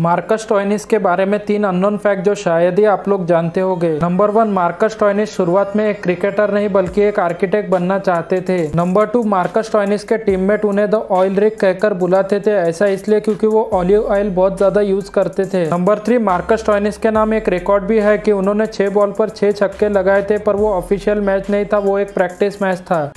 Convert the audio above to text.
Marcus टॉयनिस के बारे में तीन अननोन फैक्ट जो शायद ही आप लोग जानते होंगे। नंबर वन, मार्कस टॉयनिस शुरुआत में एक क्रिकेटर नहीं, बल्कि एक आर्किटेक्ट बनना चाहते थे। नंबर टू, मार्कस टॉयनिस के टीममेट उन्हें द ऑयल रिक कहकर बुलाते थे, ऐसा इसलिए क्योंकि वो ऑलिव ऑयल बहुत ज़्यादा यूज़ करते थे। नंबर थ्री, मार्कस टॉयनिस के नाम एक रिकॉर्ड भी है की उन्होंने छह बॉल पर छह छक्के लगाए थे, पर वो ऑफिशियल मैच नहीं था, वो एक प्रैक्टिस मैच था।